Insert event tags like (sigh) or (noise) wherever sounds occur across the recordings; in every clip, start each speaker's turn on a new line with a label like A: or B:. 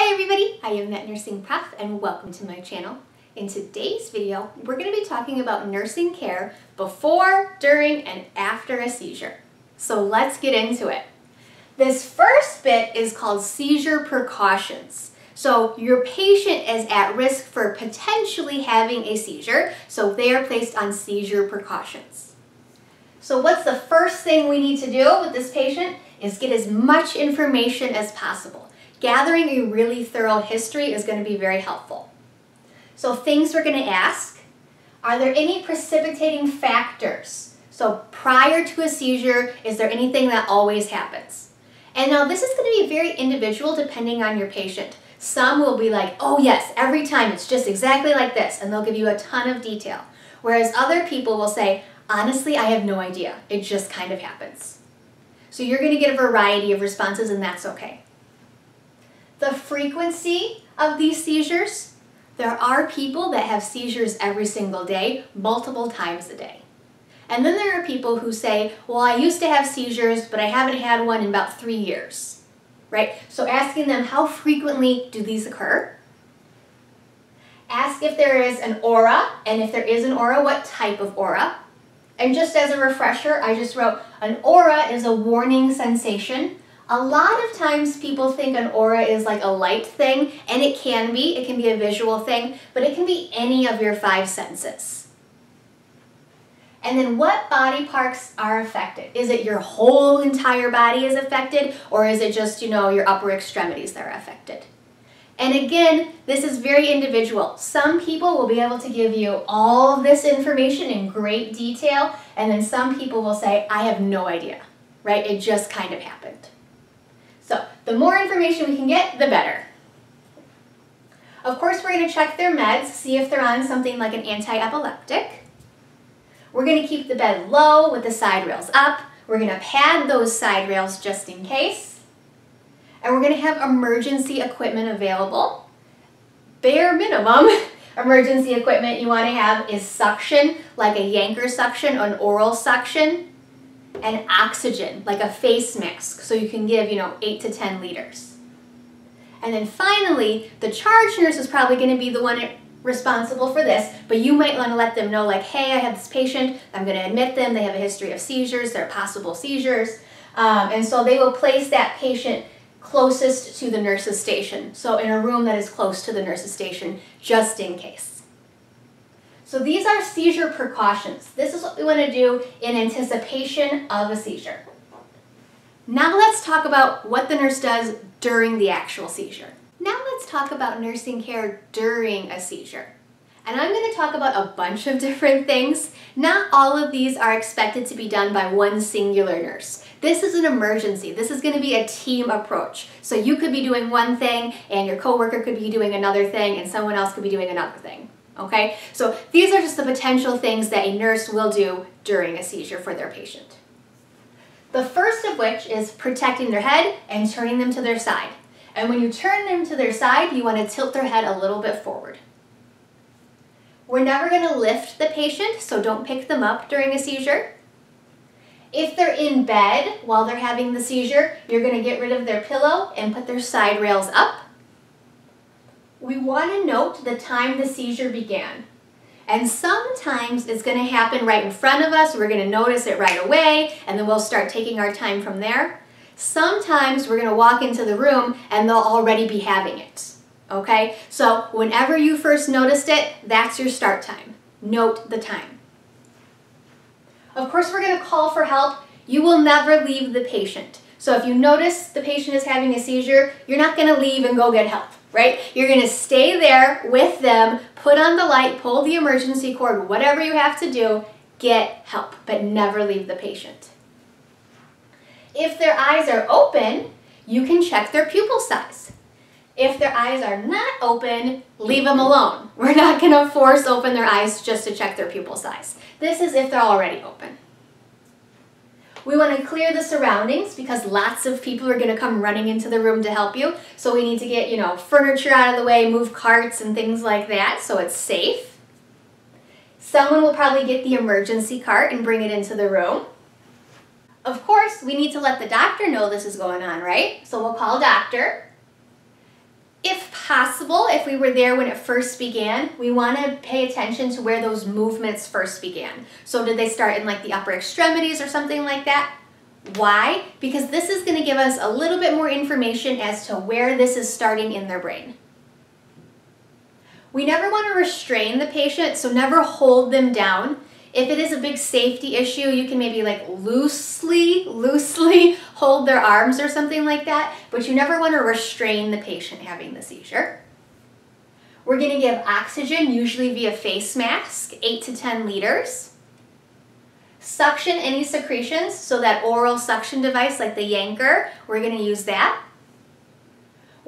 A: Hi everybody, I am That Nursing Prof and welcome to my channel. In today's video, we're going to be talking about nursing care before, during, and after a seizure. So let's get into it. This first bit is called seizure precautions. So your patient is at risk for potentially having a seizure, so they are placed on seizure precautions. So what's the first thing we need to do with this patient is get as much information as possible gathering a really thorough history is going to be very helpful. So things we're going to ask, are there any precipitating factors? So prior to a seizure, is there anything that always happens? And now this is going to be very individual depending on your patient. Some will be like, oh yes, every time it's just exactly like this, and they'll give you a ton of detail. Whereas other people will say, honestly, I have no idea. It just kind of happens. So you're going to get a variety of responses, and that's okay. The frequency of these seizures, there are people that have seizures every single day, multiple times a day. And then there are people who say, well, I used to have seizures, but I haven't had one in about three years, right? So asking them, how frequently do these occur? Ask if there is an aura, and if there is an aura, what type of aura? And just as a refresher, I just wrote, an aura is a warning sensation a lot of times people think an aura is like a light thing, and it can be. It can be a visual thing, but it can be any of your five senses. And then what body parts are affected? Is it your whole entire body is affected, or is it just, you know, your upper extremities that are affected? And again, this is very individual. Some people will be able to give you all of this information in great detail, and then some people will say, I have no idea, right? It just kind of happened. So the more information we can get, the better. Of course, we're going to check their meds, see if they're on something like an anti-epileptic. We're going to keep the bed low with the side rails up. We're going to pad those side rails just in case. And we're going to have emergency equipment available. Bare minimum (laughs) emergency equipment you want to have is suction, like a Yankauer suction, an oral suction and oxygen, like a face mask, so you can give, you know, 8 to 10 liters. And then finally, the charge nurse is probably going to be the one responsible for this, but you might want to let them know like, hey, I have this patient, I'm going to admit them, they have a history of seizures, they're possible seizures, um, and so they will place that patient closest to the nurse's station, so in a room that is close to the nurse's station, just in case. So these are seizure precautions. This is what we want to do in anticipation of a seizure. Now let's talk about what the nurse does during the actual seizure. Now let's talk about nursing care during a seizure. And I'm going to talk about a bunch of (laughs) different things. Not all of these are expected to be done by one singular nurse. This is an emergency. This is going to be a team approach. So you could be doing one thing and your coworker could be doing another thing and someone else could be doing another thing okay? So these are just the potential things that a nurse will do during a seizure for their patient. The first of which is protecting their head and turning them to their side. And when you turn them to their side, you want to tilt their head a little bit forward. We're never going to lift the patient, so don't pick them up during a seizure. If they're in bed while they're having the seizure, you're going to get rid of their pillow and put their side rails up we want to note the time the seizure began. And sometimes it's going to happen right in front of us, we're going to notice it right away, and then we'll start taking our time from there. Sometimes we're going to walk into the room and they'll already be having it. Okay? So whenever you first noticed it, that's your start time. Note the time. Of course, we're going to call for help. You will never leave the patient. So if you notice the patient is having a seizure, you're not going to leave and go get help right? You're going to stay there with them, put on the light, pull the emergency cord, whatever you have to do, get help, but never leave the patient. If their eyes are open, you can check their pupil size. If their eyes are not open, leave them alone. We're not going to force open their eyes just to check their pupil size. This is if they're already open. We want to clear the surroundings because lots of people are going to come running into the room to help you. So we need to get, you know, furniture out of the way, move carts and things like that so it's safe. Someone will probably get the emergency cart and bring it into the room. Of course, we need to let the doctor know this is going on, right? So we'll call doctor. If possible, if we were there when it first began, we want to pay attention to where those movements first began. So did they start in like the upper extremities or something like that? Why? Because this is going to give us a little bit more information as to where this is starting in their brain. We never want to restrain the patient, so never hold them down. If it is a big safety issue, you can maybe like loosely, loosely (laughs) hold their arms or something like that, but you never want to restrain the patient having the seizure. We're going to give oxygen, usually via face mask, 8 to 10 liters. Suction any secretions, so that oral suction device like the Yankauer, we're going to use that.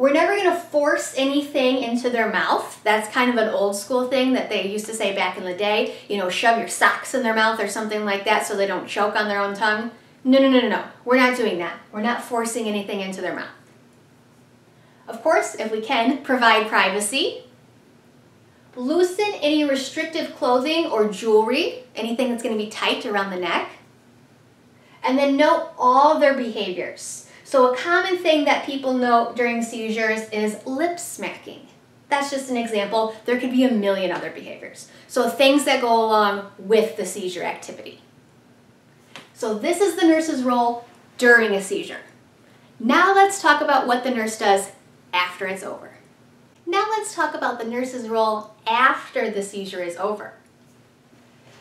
A: We're never going to force anything into their mouth. That's kind of an old school thing that they used to say back in the day. You know, shove your socks in their mouth or something like that so they don't choke on their own tongue. No, no, no, no, no. We're not doing that. We're not forcing anything into their mouth. Of course, if we can, provide privacy. Loosen any restrictive clothing or jewelry, anything that's going to be tight around the neck. And then note all their behaviors. So a common thing that people note during seizures is lip smacking. That's just an example. There could be a million other behaviors. So things that go along with the seizure activity. So this is the nurse's role during a seizure. Now let's talk about what the nurse does after it's over. Now let's talk about the nurse's role after the seizure is over.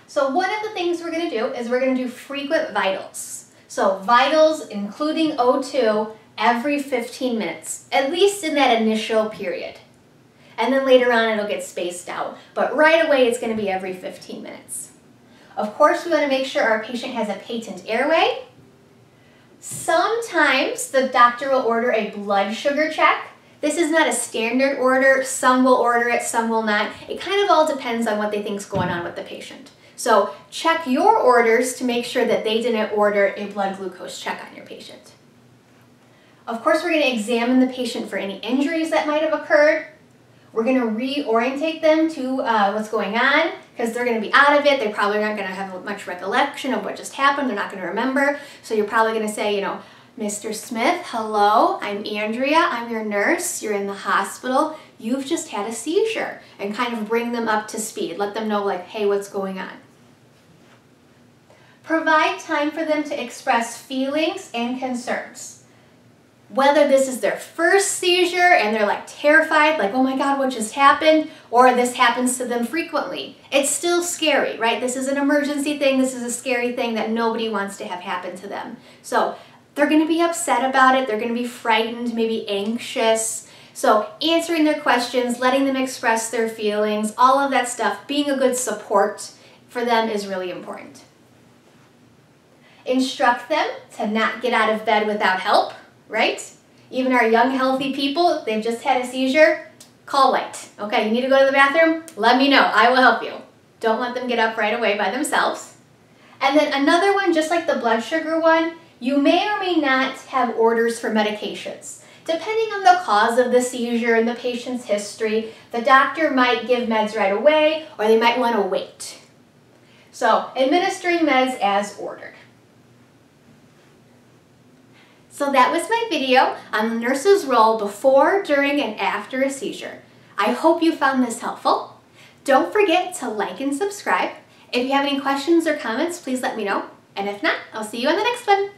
A: So one of the things we're going to do is we're going to do frequent vitals. So vitals, including O2, every 15 minutes, at least in that initial period. And then later on it'll get spaced out. But right away it's going to be every 15 minutes. Of course we want to make sure our patient has a patent airway. Sometimes the doctor will order a blood sugar check. This is not a standard order. Some will order it, some will not. It kind of all depends on what they think is going on with the patient. So check your orders to make sure that they didn't order a blood glucose check on your patient. Of course, we're going to examine the patient for any injuries that might have occurred. We're going to reorientate them to uh, what's going on because they're going to be out of it. They're probably aren't going to have much recollection of what just happened. They're not going to remember. So you're probably going to say, you know, Mr. Smith, hello, I'm Andrea, I'm your nurse, you're in the hospital, you've just had a seizure, and kind of bring them up to speed. Let them know like, hey, what's going on? Provide time for them to express feelings and concerns. Whether this is their first seizure and they're like terrified, like, oh my God, what just happened? Or this happens to them frequently. It's still scary, right? This is an emergency thing. This is a scary thing that nobody wants to have happen to them. So they're going to be upset about it. They're going to be frightened, maybe anxious. So answering their questions, letting them express their feelings, all of that stuff, being a good support for them is really important. Instruct them to not get out of bed without help, right? Even our young, healthy people, they've just had a seizure, call light. Okay, you need to go to the bathroom? Let me know. I will help you. Don't let them get up right away by themselves. And then another one, just like the blood sugar one, you may or may not have orders for medications. Depending on the cause of the seizure and the patient's history, the doctor might give meds right away or they might want to wait. So, administering meds as ordered. So that was my video on the nurse's role before, during, and after a seizure. I hope you found this helpful. Don't forget to like and subscribe. If you have any questions or comments, please let me know. And if not, I'll see you on the next one.